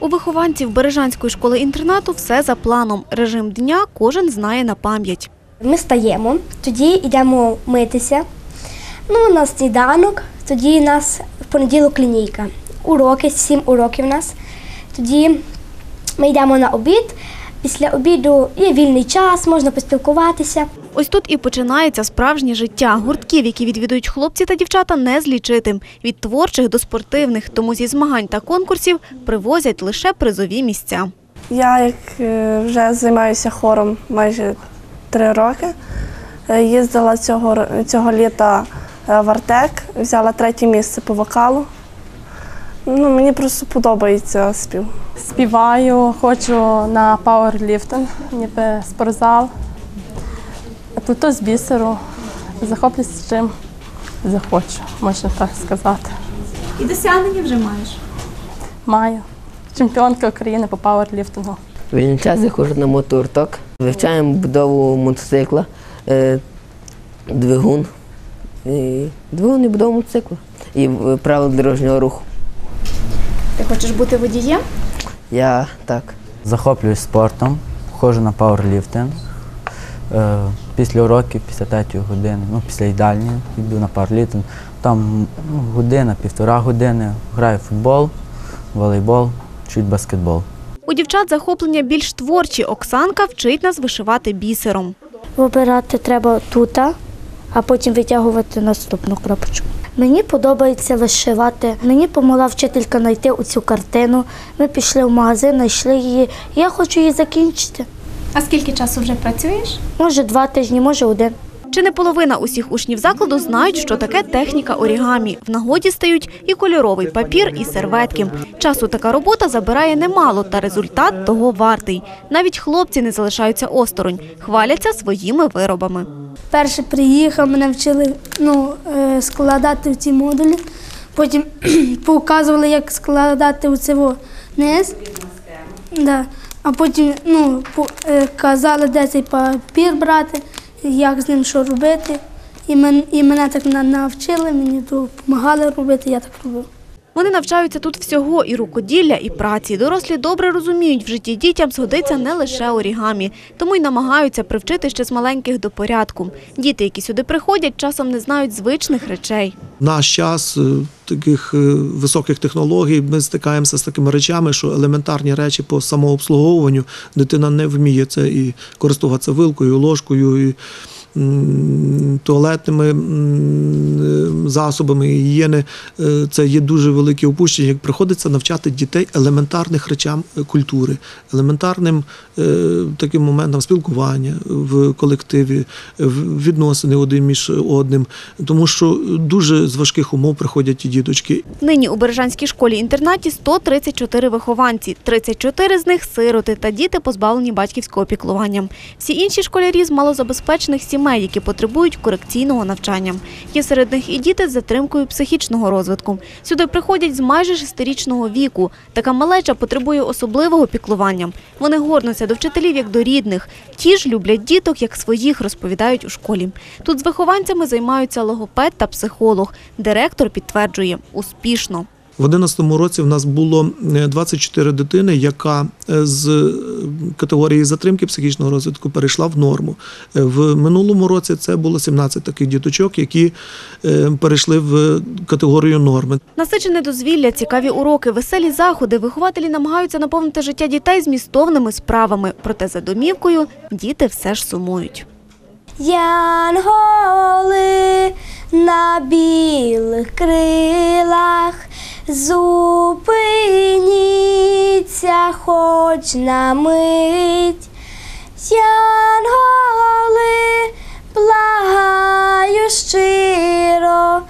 У вихованців Бережанської школи-інтернату все за планом. Режим дня кожен знає на пам'ять. Ми стаємо, тоді йдемо митися. Ну, у нас сніданок, тоді у нас в понеділок лінійка. Уроки, сім уроків у нас. Тоді ми йдемо на обід. Після обіду є вільний час, можна поспілкуватися. Ось тут і починається справжнє життя. Гуртків, які відвідують хлопці та дівчата, не злічити. Від творчих до спортивних, тому зі змагань та конкурсів привозять лише призові місця. Я як е, вже займаюся хором майже три роки. Е, Їздила цього, цього літа е, в Артек, взяла третє місце по вокалу. Ну, мені просто подобається спів. Співаю, ходжу на пауерліфтинг, ніби спортзал. А тут з бісеру. Захоплююсь чим захочу, можна так сказати. І досягнення вже маєш. Маю. Чемпіонка України по пауерліфтингу. Вільний час я ходжу на моторток. Вивчаємо будову мотоцикла, е, двигун. І двигун і будову мотоцикла. І е, правила дорожнього руху. Ти хочеш бути водієм? Я так. Захоплююсь спортом, ходжу на пауерліфтинг. Е, Після уроків, після третьої години, ну, після їдальні йду на пауерліфтинг. Там ну, година, півтора години. Граю в футбол, волейбол, чуть баскетбол. У дівчат захоплення більш творчі. Оксанка вчить нас вишивати бісером. Вибирати треба тут, а потім витягувати наступну крапочку. Мені подобається вишивати. Мені допомогла вчителька знайти цю картину. Ми пішли в магазин, знайшли її. Я хочу її закінчити. А скільки часу вже працюєш? Може, два тижні, може один. Чи не половина усіх учнів закладу знають, що таке техніка орігамі. В нагоді стають і кольоровий папір, і серветки. Часу така робота забирає немало, та результат того вартий. Навіть хлопці не залишаються осторонь, хваляться своїми виробами. Перше приїхав, мене вчили ну, е, складати ці модулі. Потім показували, як складати оце во низ. Да. А потім ну, е, казали, де цей папір брати, як з ним що робити. І, мене, і мене так навчили, мені допомагали робити, я так робив. Вони навчаються тут всього і рукоділля, і праці. Дорослі добре розуміють, в житті дітям згодиться не лише орігамі, тому й намагаються привчити ще з маленьких до порядку. Діти, які сюди приходять, часом не знають звичних речей. Наш час е, таких е, високих технологій ми стикаємося з такими речами, що елементарні речі по самообслуговуванню дитина не вміє це і користуватися вилкою, ложкою. І, Туалетними засобами гігієни Е, це є дуже велике опущення. Як приходиться навчати дітей елементарних речам е, культури, елементарним е, таким моментам спілкування в колективі, в- відносини один між одним, тому що дуже з важких умов приходять ті діточки. Нині у Бережанській школі-інтернаті 134 вихованці, 34 з них сироти та діти, позбавлені батьківського піклування. Всі інші школярі з малозабезпечених сімей, які потребують корекційного навчання. Є серед них і діти з затримкою психічного розвитку. Сюди приходять з майже шестирічного віку. Така малеча потребує особливого піклування. Вони горнуться до вчителів як до рідних. Ті ж люблять діток як своїх, розповідають у школі. Тут з вихованцями займаються логопед та психолог. Директор підтверджує – успішно. В 2011 році в нас було е, 24 дитини, яка е, з е, категорії затримки психічного розвитку перейшла в норму. Е, В минулому році це було 17 таких діточок, які е, перейшли в категорію норми. Насичене дозвілля, цікаві уроки, веселі заходи. Вихователі намагаються наповнити життя дітей змістовними справами. Проте за домівкою діти все ж сумують. Янголи на білих крилах, зупиніться хоч на мить. Янголи, благаю щиро,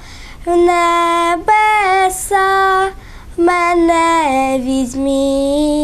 в небеса мене візьміть.